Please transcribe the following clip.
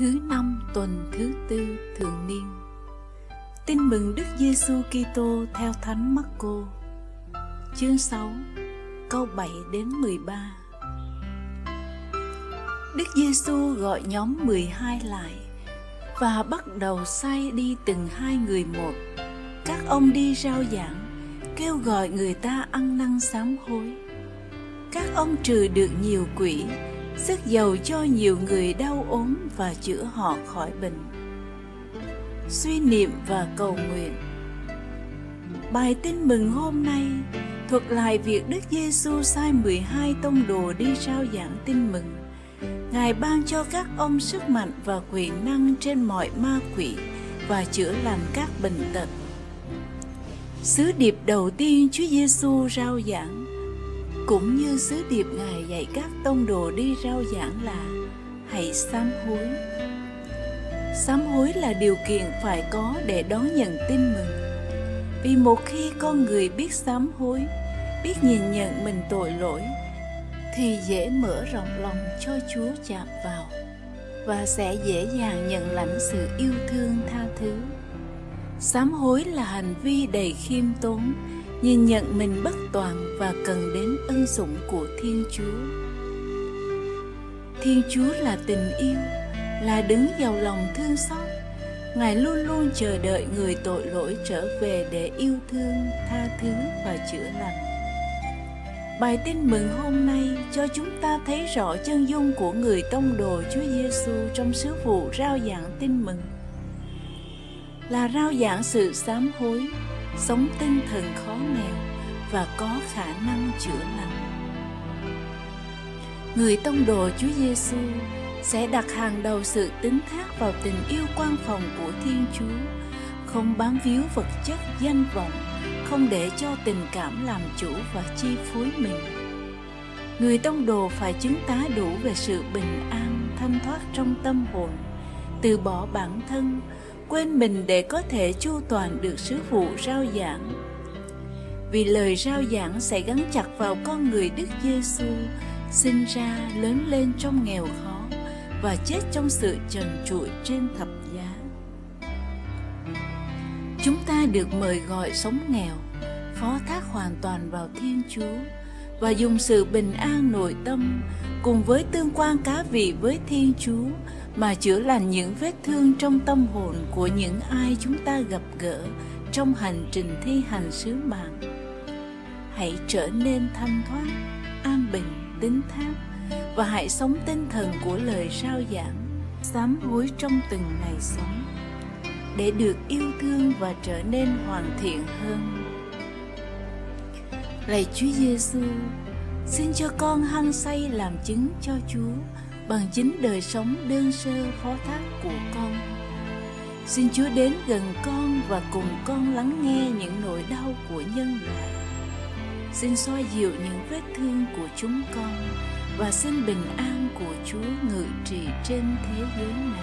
Thứ năm tuần thứ tư thường niên. Tin mừng Đức Giêsu Kitô theo Thánh Marco. Chương 6, câu 7 đến 13. Đức Giêsu gọi nhóm 12 lại và bắt đầu sai đi từng hai người một. Các ông đi rao giảng, kêu gọi người ta ăn năn sám hối. Các ông trừ được nhiều quỷ, sức giàu cho nhiều người đau ốm và chữa họ khỏi bệnh. Suy niệm và cầu nguyện. Bài tin mừng hôm nay thuật lại việc Đức Giêsu sai 12 tông đồ đi rao giảng tin mừng. Ngài ban cho các ông sức mạnh và quyền năng trên mọi ma quỷ và chữa lành các bệnh tật. Sứ điệp đầu tiên Chúa Giêsu rao giảng cũng như sứ điệp ngài dạy các tông đồ đi rao giảng là, hãy sám hối. Sám hối là điều kiện phải có để đón nhận tin mừng. Vì một khi con người biết sám hối, biết nhìn nhận mình tội lỗi, thì dễ mở rộng lòng cho chúa chạm vào và sẽ dễ dàng nhận lãnh sự yêu thương tha thứ. Sám hối là hành vi đầy khiêm tốn nhìn nhận mình bất toàn và cần đến ân sủng của Thiên Chúa. Thiên Chúa là tình yêu, là đứng giàu lòng thương xót. Ngài luôn luôn chờ đợi người tội lỗi trở về để yêu thương, tha thứ và chữa lành. Bài tin mừng hôm nay cho chúng ta thấy rõ chân dung của người tông đồ Chúa Giêsu trong sứ vụ rao giảng tin mừng. Là rao giảng sự sám hối, sống tinh thần khó nghèo và có khả năng chữa lành. Người tông đồ Chúa Giêsu sẽ đặt hàng đầu sự tín thác vào tình yêu quan phòng của Thiên Chúa, không bám víu vật chất danh vọng, không để cho tình cảm làm chủ và chi phối mình. Người tông đồ phải chứng tá đủ về sự bình an, thanh thoát trong tâm hồn, từ bỏ bản thân, quên mình để có thể chu toàn được sứ vụ rao giảng. Vì lời rao giảng sẽ gắn chặt vào con người Đức Giêsu, sinh ra lớn lên trong nghèo khó và chết trong sự trần trụi trên thập giá. Chúng ta được mời gọi sống nghèo, phó thác hoàn toàn vào Thiên Chúa và dùng sự bình an nội tâm cùng với tương quan cá vị với Thiên Chúa mà chữa lành những vết thương trong tâm hồn của những ai chúng ta gặp gỡ trong hành trình thi hành sứ mạng. Hãy trở nên thanh thoát, an bình, tính tháp và hãy sống tinh thần của lời rao giảng, sám hối trong từng ngày sống để được yêu thương và trở nên hoàn thiện hơn. Lạy Chúa Giêsu, xin cho con hăng say làm chứng cho Chúa bằng chính đời sống đơn sơ phó thác của con. Xin Chúa đến gần con và cùng con lắng nghe những nỗi đau của nhân loại. Xin xoa dịu những vết thương của chúng con và xin bình an của Chúa ngự trị trên thế giới này.